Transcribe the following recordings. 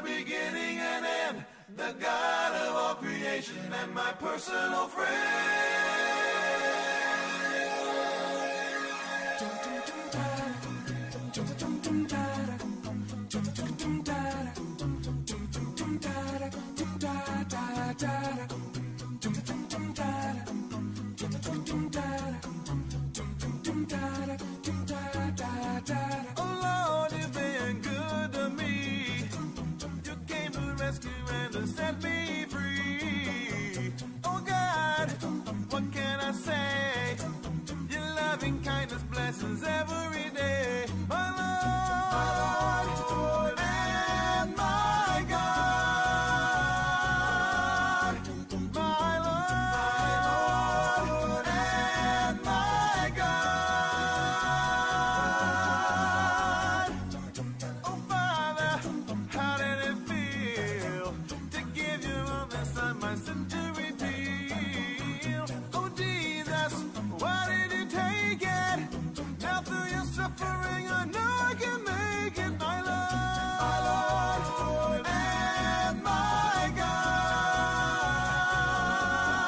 the beginning and end, the God of all creation and my personal friend. ask and to set me free. Oh God, what can I say? Your loving kindness blesses every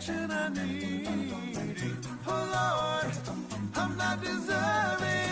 protection I need. Oh Lord, I'm not deserving.